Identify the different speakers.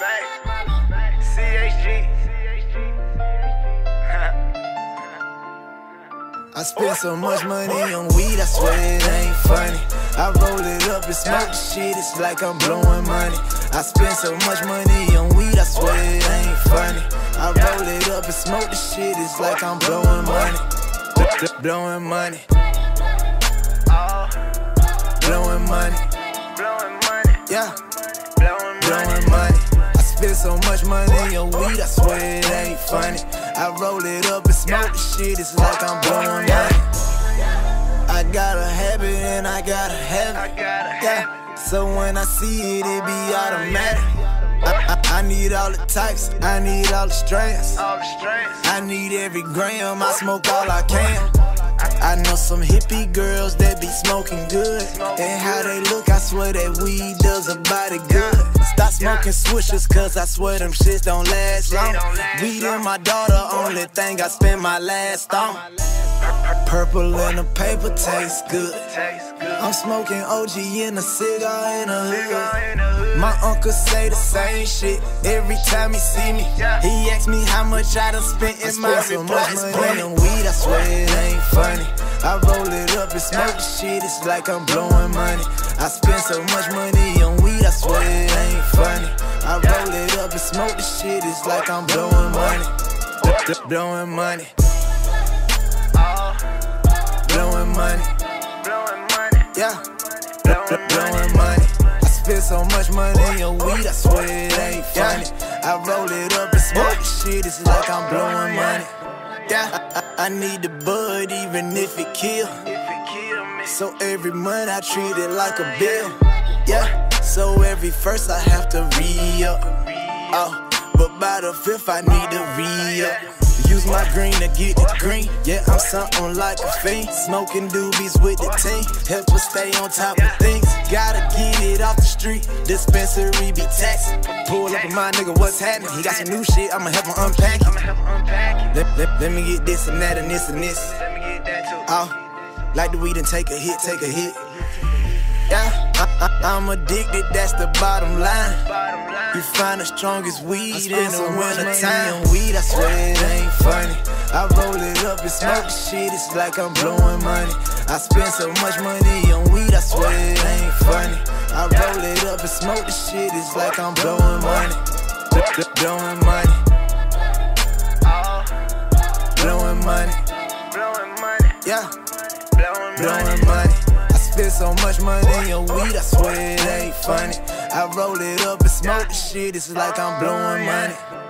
Speaker 1: I spend so much money on weed, I swear it ain't funny. I roll it up and smoke the shit, it's like I'm blowing money. I spend so much money on weed, I swear it ain't funny. I roll it up and smoke the shit, it's like I'm blowing money. Blowing money. Blowing money. Blowing money. Yeah. Blowing money. Spend so much money on weed, I swear it ain't funny. I roll it up and smoke the shit, it's like I'm blowing money. I got a habit and I got a habit. Yeah. So when I see it, it be automatic. I, I, need all the types, I need all the strands. I need every gram, I smoke all I can. I know some hippie girls that be smoking good. And how they look, I swear that weed does a body good. Smoking swishers, cause I swear them shits don't last long. Weed and my daughter, only thing I spend my last on. Purple and the paper tastes good. I'm smoking OG in a cigar in a hood. My uncle say the same shit every time he see me. He asks me how much I done spent in my so much money on weed. I swear it ain't funny. I roll it up and smoke the shit. It's like I'm blowing money. I spend so much money on weed. I swear it ain't funny. I roll it up and smoke the shit. It's like I'm blowing money. Blowing money. Yeah. Blowing money. I spend so much money on weed, I swear it ain't funny. I roll it up and smoke the shit, it's like I'm blowing money. Yeah, I, I need the bud even if it kill. So every month I treat it like a bill. Yeah, so every first I have to re up. Oh, but by the fifth I need to re up. My green to get the green. Yeah, I'm something like a fiend. Smoking doobies with the team. Help us stay on top of things. Gotta get it off the street. Dispensary be taxing. Pull up with my nigga, what's happening? He got some new shit, I'ma help him unpack it. Let, let, let me get this and that and this and this. Oh, like the weed and take a hit, take a hit. Yeah, I, I, I'm addicted, that's the bottom line. You find the strongest weed in the winter time. Weed, I swear it ain't funny. I roll it up and smoke the shit, it's like I'm blowing money. I spend so much money on weed, I swear it ain't funny. I roll it up and smoke the shit, it's like I'm blowing money. Blowing money. Blowing money. Yeah. Blowing money. Spend so much money on weed, I swear it ain't funny. I roll it up and smoke the shit, it's like I'm blowing money.